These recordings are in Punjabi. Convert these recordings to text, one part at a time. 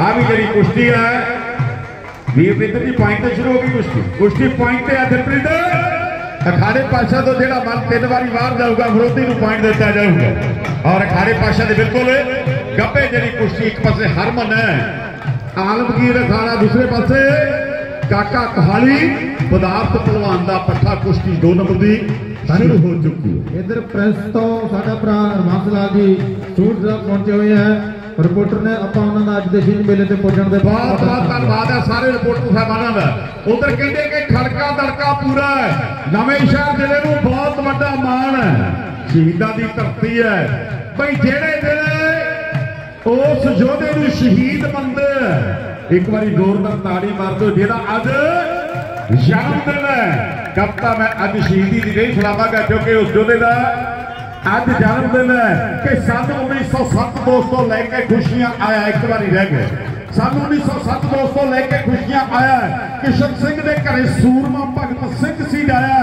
ਆ ਵੀ ਜਿਹੜੀ ਕੁਸ਼ਤੀ ਹੈ, ਵੀਰ ਜੀ ਪੁਆਇੰਟ ਤੇ ਸ਼ੁਰੂ ਹੋ ਗਈ ਕੁਸ਼ਤੀ। ਕੁਸ਼ਤੀ ਪੁਆਇੰਟ ਤੇ ਆ ਦਿਲਪ੍ਰੀਤ। ਅਖਾੜੇ ਪਾਸ਼ਾ ਤੋਂ ਜਿਹੜਾ ਮਨ ਤਿੰਨ ਵਾਰੀ ਬਾਹਰ ਜਾਊਗਾ, ਵਿਰੋਧੀ ਨੂੰ ਪੁਆਇੰਟ ਦਿੱਤਾ ਜਾਊਗਾ। ਔਰ ਅਖਾੜੇ ਪਾਸ਼ਾ ਦੇ ਬਿਲਕੁਲ ਗੱਪੇ ਜਿਹੜੀ ਕੁਸ਼ਤੀ ਇੱਕ ਪਾਸੇ ਹਰਮਨ ਹੈ। ਆਲਮਗੀਰ ਅਖਾੜਾ ਦੂਸਰੇ ਪਾਸੇ, ਕਾਕਾ ਕਹਾਲੀ, ਪਦਾਰਥ ਪਹਿਲਵਾਨ ਦਾ ਪੱਠਾ ਕੁਸ਼ਤੀ 2 ਨੰਬਰ ਦੀ ਸ਼ੁਰੂ ਹੋ ਚੁੱਕੀ ਹੈ। ਇਧਰ ਪ੍ਰੈਸ ਤੋਂ ਸਾਡਾ ਭਰਾ ਹਰਮੰਸ ਲਾਲ ਜੀ ਸੂਟ ਦਾ ਪਹੁੰਚੇ ਹੋਏ ਹੈ। ਰਿਪੋਰਟਰ ਨੇ ਆਪਾਂ ਉਹਨਾਂ ਦਾ ਅੱਜ ਦੇ ਸ਼ਿੰਝ ਮੇਲੇ ਤੇ ਪਹੁੰਚਣ ਦੇ ਬਹੁਤ ਬਹੁਤ ਧੰਨਵਾਦ ਹੈ, ਸਾਰੇ ਰਿਪੋਰਟਰ ਸਾਹਿਬਾਨਾਂ ਦਾ। ਉਧਰ ਕਹਿੰਦੇ ਕਿ ਖੜਕਾ ਦੜਕਾ ਪੂਰਾ ਹੈ। ਨਵੇਂ ਸ਼ਹਿਰ ਜ਼ਿਲ੍ਹੇ ਨੂੰ ਬਹੁਤ ਵੱਡਾ ਮਾਣ ਹੈ। ਸ਼ਹੀਦਾਂ ਦੀ ਧਰਤੀ ਹੈ। ਬਈ ਜਿਹੜੇ ਜਿਹੜੇ ਉਸ ਯੋਧੇ ਨੂੰ ਸ਼ਹੀਦ ਮੰਨਦੇ ਇੱਕ ਵਾਰੀ ਜ਼ੋਰਦਾਰ ਤਾੜੀ ਮਾਰ ਦਿਓ ਜਿਹੜਾ ਅੱਜ ਜਨਮ ਦਿਨ ਹੈ। ਕਪਤਾ ਮੈਂ ਅੱਜ ਸ਼ਹੀਦੀ ਦੀ ਨਹੀਂ ਸਲਾਮਾਂਗਾ ਕਿਉਂਕਿ ਉਸ ਯੋਧੇ ਦਾ ਅੱਜ ਜਨਮ ਦਿਨ ਹੈ ਕਿ ਸੰਨ 1907 ਦੋਸਤੋ ਲੈ ਕੇ ਖੁਸ਼ੀਆਂ ਆਇਆ, ਇੱਕ ਵਾਰੀ ਰਹਿ ਗਏ। ਸੰਨ 1907 ਦੋਸਤੋ ਲੈ ਕੇ ਖੁਸ਼ੀਆਂ ਆਇਆ ਕਿਸ਼ਨ ਸਿੰਘ ਦੇ ਘਰੇ ਸੂਰਮਾ ਭਗਤ ਸਿੰਘ ਸੀ ਆਇਆ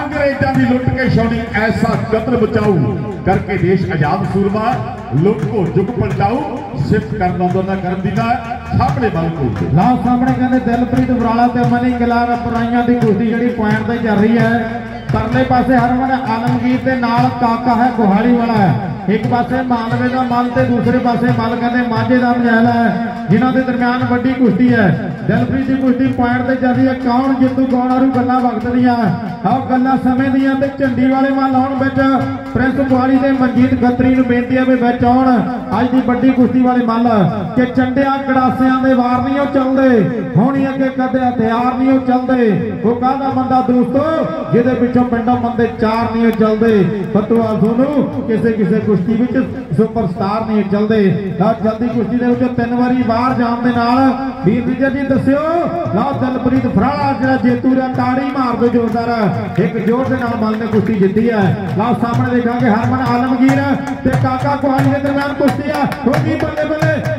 ਅੰਗਰੇਜ਼ਾਂ ਦੀ ਲੁੱਟ ਕੇ ਛੋੜੀ ਐਸਾ ਕਤਲ ਬਚਾਊ ਕਰਕੇ ਦੇਸ਼ ਆਜ਼ਾਦ ਸੂਰਮਾ, ਲੁੱਟ ਕੋ ਜੁਗ ਪਲਟਾਊ, ਸਿਫਤ ਕਰਨਾ ਦੋਨਾ ਕਰਨ ਦੀ ਨਾ, ਸਾਹਮਣੇ ਬਲ ਕੋ। ਲਾਹ ਸਾਹਮਣੇ ਕਹਿੰਦੇ, ਦਿਲਪ੍ਰੀਤ ਬਰਾਲਾ ਤੇ ਮਨੀ ਗਿਲਾਰ ਪਰਾਈਆਂ ਦੀ ਕੁਸ਼ਤੀ ਜਿਹੜੀ ਪੁਆਇੰਟ ਤੇ ਚੱਲ ਰਹੀ ਹੈ। ਪਰਲੇ ਪਾਸੇ ਹਰਮਨ ਆਲਮਗੀਰ ਦੇ ਨਾਲ ਕਾਕਾ ਹੈ, ਗੁਹਾਲੀ ਵਾਲਾ ਹੈ। ਇੱਕ ਪਾਸੇ ਮਾਲਵੇ ਦਾ ਮਲ ਤੇ ਦੂਸਰੇ ਪਾਸੇ ਮਲ ਕਹਿੰਦੇ ਮਾਝੇ ਦਾ ਮਹਿਲ ਹੈ, ਜਿਨ੍ਹਾਂ ਦੇ ਦਰਮਿਆਨ ਵੱਡੀ ਕੁਸ਼ਤੀ ਹੈ। ਦਿਲਪ੍ਰੀਤ ਦੀ ਕੁਸ਼ਤੀ ਪੁਆਇੰਟ ਤੇ ਚੱਲ ਹੈ। ਕੌਣ ਜਿੱਤੂ, ਕੌਣ ਆਰੂ ਗੱਲਾਂ ਵਕਤ ਦੀਆਂ ਆਹ ਗੱਲਾਂ ਸਮੇਂ ਦੀਆਂ ਤੇ ਝੰਡੀ ਵਾਲੇ ਮਲ ਆਉਣ ਵਿੱਚ ਪ੍ਰਿੰਸ ਕੁਆਰੀ ਤੇ ਮਨਜੀਤ ਖੱਤਰੀ ਨੂੰ ਬੇਨਤੀ ਹੈ ਵੀ ਵਿੱਚ ਆਉਣ। ਅੱਜ ਦੀ ਵੱਡੀ ਕੁਸ਼ਤੀ ਵਾਲੇ ਮੱਲ ਕਿ ਚੰਡਿਆਂ ਕੜਾਸਿਆਂ ਦੇ ਵਾਰ ਨਹੀਂ ਉਹ ਚੱਲਦੇ। ਹੋਣੀ ਅੱਗੇ ਕਦੇ ਹਥਿਆਰ ਨਹੀਂ ਉਹ ਚੱਲਦੇ। ਉਹ ਕਾਹਦਾ ਬੰਦਾ ਦੋਸਤੋ? ਜਿਹਦੇ ਪਿੱਛੋਂ ਪਿੰਡੋਂ ਬੰਦੇ ਚਾਰ ਨਹੀਂ ਉਹ ਚੱਲਦੇ। ਫਤਵਾ ਸੋਨੂੰ, ਕਿਸੇ ਕਿਸੇ ਕੁਸ਼ਤੀ ਵਿੱਚ ਸੁਪਰਸਟਾਰ ਨਹੀਂ ਚੱਲਦੇ। ਤਾਂ ਜਲਦੀ ਕੁਸ਼ਤੀ ਦੇ ਵਿੱਚੋਂ ਤਿੰਨ ਵਾਰੀ ਬਾਹਰ ਜਾਣ ਦੇ ਨਾਲ ਵੀਰ ਵਿਜੇ ਜੀ ਦੱਸਿਓ ਲਾ ਦਲਪ੍ਰੀਤ ਫਰਾਲਾ ਜਿਹੜਾ ਜੇਤੂ ਦਾ ਤਾੜੀ ਮਾਰ ਦੋ ਜ਼ੋਰਦਾਰ। ਇੱਕ ਜੋਰ ਦੇ ਨਾਲ ਮੱਲ ਨੇ ਕੁਸ਼ਤੀ ਜਿੱਤੀ ਹੈ। ਲਾ ਸਾਹਮਣੇ ਦੇਖਾਂਗੇ ਹਰਮਨ ਆਲਮਗੀਰ ਤੇ ਕਾਕਾ ਕੁਹਾਲੀ ਦੇ ਦਰਮਿਆਨ ਕੁਸ਼ਤੀ ਆ। ਹੋ ਗਈ ਬੱਲੇ ਬੱਲੇ।